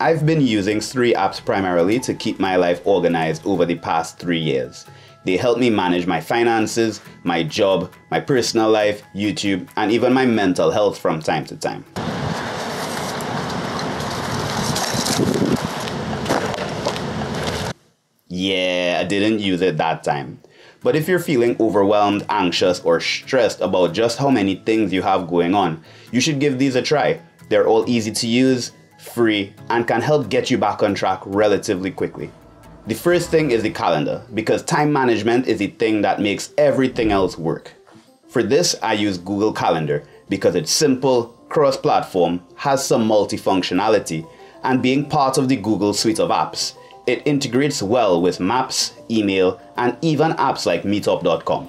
I've been using three apps primarily to keep my life organized over the past three years. They help me manage my finances, my job, my personal life, YouTube, and even my mental health from time to time. Yeah, I didn't use it that time. But if you're feeling overwhelmed, anxious, or stressed about just how many things you have going on, you should give these a try. They're all easy to use, free, and can help get you back on track relatively quickly. The first thing is the calendar, because time management is the thing that makes everything else work. For this, I use Google Calendar because it's simple, cross platform, has some multifunctionality, and being part of the Google suite of apps, it integrates well with Maps, email, and even apps like Meetup.com.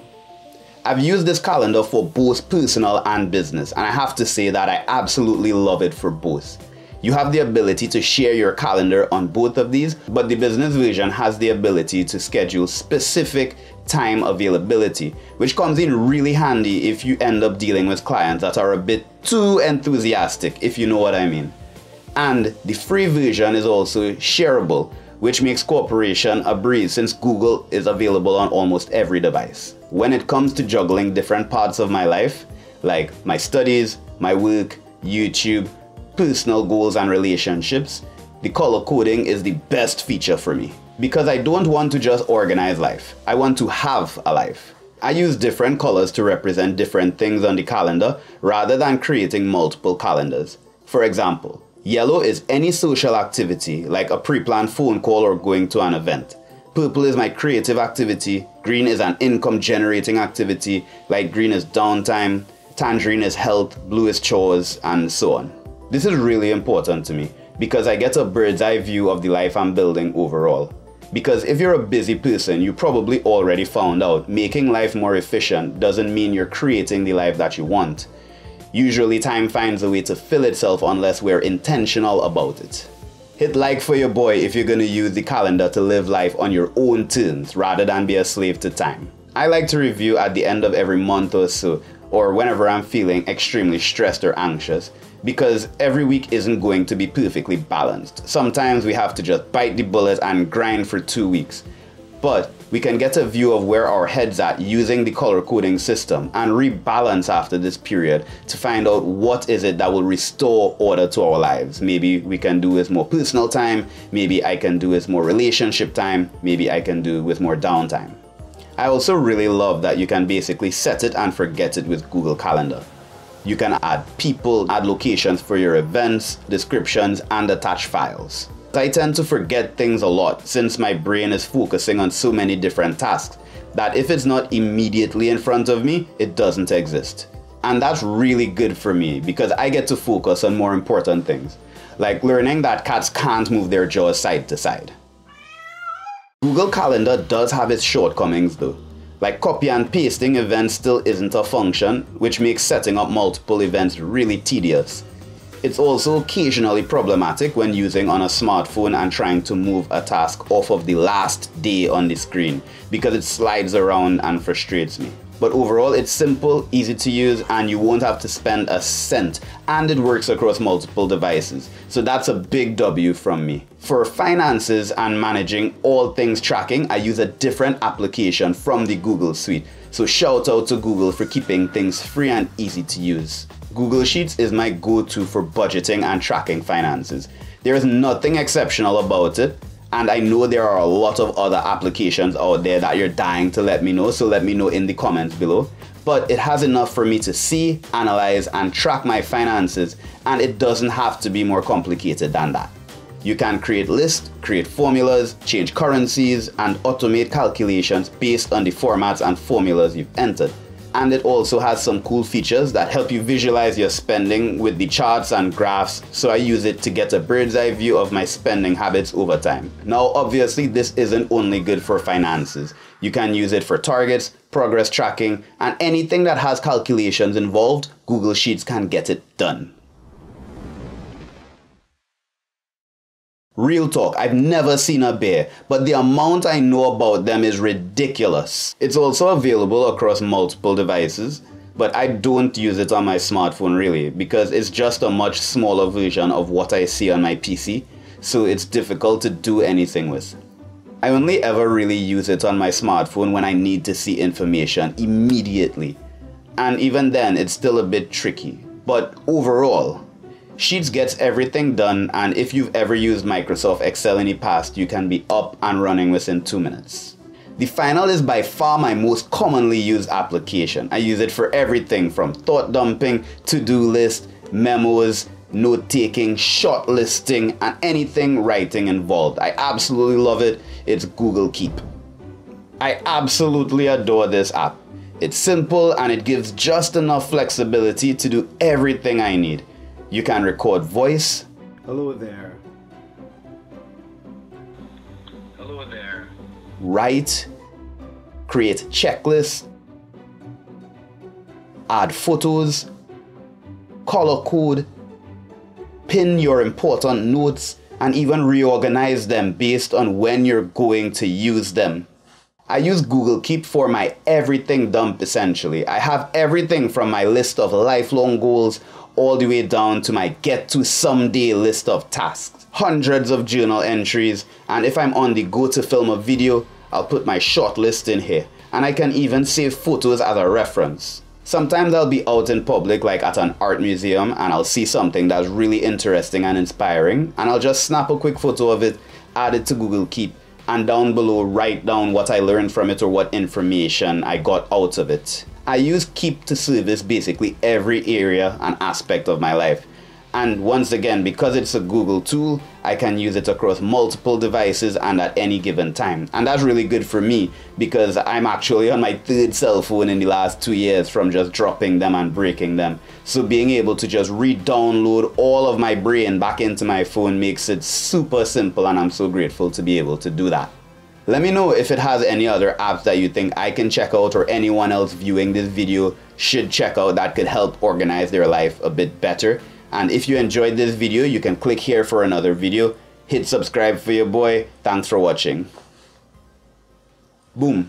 I've used this calendar for both personal and business, and I have to say that I absolutely love it for both. You have the ability to share your calendar on both of these, but the business version has the ability to schedule specific time availability, which comes in really handy if you end up dealing with clients that are a bit too enthusiastic, if you know what I mean. And the free version is also shareable, which makes cooperation a breeze since Google is available on almost every device. When it comes to juggling different parts of my life, like my studies, my work, YouTube, personal goals and relationships, the color coding is the best feature for me. Because I don't want to just organize life, I want to have a life. I use different colors to represent different things on the calendar rather than creating multiple calendars. For example, yellow is any social activity like a pre-planned phone call or going to an event. Purple is my creative activity, green is an income generating activity, light green is downtime, tangerine is health, blue is chores, and so on. This is really important to me because I get a bird's eye view of the life I'm building overall. Because if you're a busy person, you probably already found out making life more efficient doesn't mean you're creating the life that you want. Usually, time finds a way to fill itself unless we're intentional about it. Hit like for your boy if you're gonna use the calendar to live life on your own terms rather than be a slave to time. I like to review at the end of every month or so, or whenever I'm feeling extremely stressed or anxious, because every week isn't going to be perfectly balanced. Sometimes we have to just bite the bullet and grind for two weeks. But we can get a view of where our head's at using the color coding system and rebalance after this period to find out what is it that will restore order to our lives. Maybe we can do with more personal time, maybe I can do with more relationship time, maybe I can do with more downtime. I also really love that you can basically set it and forget it with Google Calendar. You can add people, add locations for your events, descriptions, and attach files. I tend to forget things a lot since my brain is focusing on so many different tasks that if it's not immediately in front of me, it doesn't exist. And that's really good for me because I get to focus on more important things, like learning that cats can't move their jaws side to side. Google Calendar does have its shortcomings though. Like copy and pasting events still isn't a function, which makes setting up multiple events really tedious. It's also occasionally problematic when using on a smartphone and trying to move a task off of the last day on the screen because it slides around and frustrates me. But overall, it's simple, easy to use, and you won't have to spend a cent, and it works across multiple devices. So that's a big W from me. For finances and managing all things tracking, I use a different application from the Google Suite. So shout out to Google for keeping things free and easy to use. Google Sheets is my go-to for budgeting and tracking finances. There is nothing exceptional about it, and I know there are a lot of other applications out there that you're dying to let me know, so let me know in the comments below. But it has enough for me to see, analyze, and track my finances, and it doesn't have to be more complicated than that. You can create lists, create formulas, change currencies, and automate calculations based on the formats and formulas you've entered and it also has some cool features that help you visualize your spending with the charts and graphs so I use it to get a bird's eye view of my spending habits over time. Now obviously this isn't only good for finances. You can use it for targets, progress tracking, and anything that has calculations involved, Google Sheets can get it done. Real talk, I've never seen a bear, but the amount I know about them is ridiculous. It's also available across multiple devices, but I don't use it on my smartphone really because it's just a much smaller version of what I see on my PC. so it's difficult to do anything with. I only ever really use it on my smartphone when I need to see information immediately. And even then, it's still a bit tricky. But overall, Sheets gets everything done, and if you've ever used Microsoft Excel in the past, you can be up and running within two minutes. The Final is by far my most commonly used application. I use it for everything from thought dumping, to-do list, memos, note taking, short listing, and anything writing involved. I absolutely love it. It's Google Keep. I absolutely adore this app. It's simple and it gives just enough flexibility to do everything I need. You can record voice. Hello there. Hello there. Write. Create checklists. Add photos. Color code. Pin your important notes and even reorganize them based on when you're going to use them. I use Google Keep for my everything dump essentially. I have everything from my list of lifelong goals all the way down to my get to someday list of tasks. Hundreds of journal entries, and if I'm on the go to film a video, I'll put my short list in here. And I can even save photos as a reference. Sometimes I'll be out in public, like at an art museum, and I'll see something that's really interesting and inspiring, and I'll just snap a quick photo of it, add it to Google Keep, and down below write down what I learned from it or what information I got out of it. I use Keep to service basically every area and aspect of my life. And once again, because it's a Google tool, I can use it across multiple devices and at any given time. And that's really good for me because I'm actually on my third cell phone in the last two years from just dropping them and breaking them. So being able to just re-download all of my brain back into my phone makes it super simple and I'm so grateful to be able to do that. Let me know if it has any other apps that you think I can check out or anyone else viewing this video should check out that could help organize their life a bit better. And if you enjoyed this video, you can click here for another video. Hit subscribe for your boy. Thanks for watching. Boom.